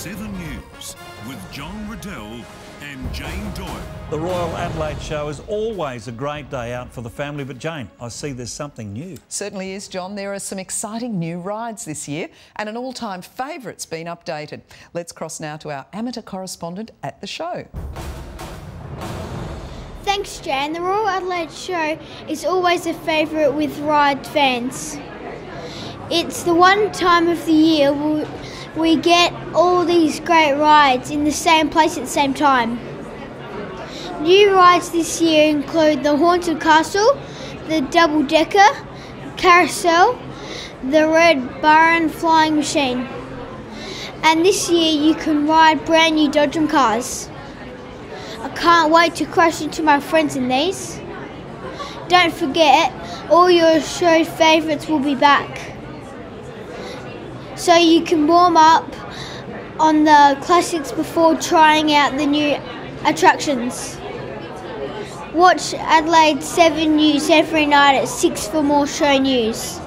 7 News with John Riddell and Jane Doyle. The Royal Adelaide Show is always a great day out for the family, but Jane, I see there's something new. Certainly is, John. There are some exciting new rides this year, and an all time favourite's been updated. Let's cross now to our amateur correspondent at the show. Thanks, Jane. The Royal Adelaide Show is always a favourite with ride fans. It's the one time of the year we, we get all these great rides in the same place at the same time. New rides this year include the Haunted Castle, the Double Decker, Carousel, the Red Baron Flying Machine. And this year you can ride brand new Dodgem cars. I can't wait to crash into my friends in these. Don't forget, all your show favourites will be back. So you can warm up on the classics before trying out the new attractions. Watch Adelaide 7 News every night at 6 for more show news.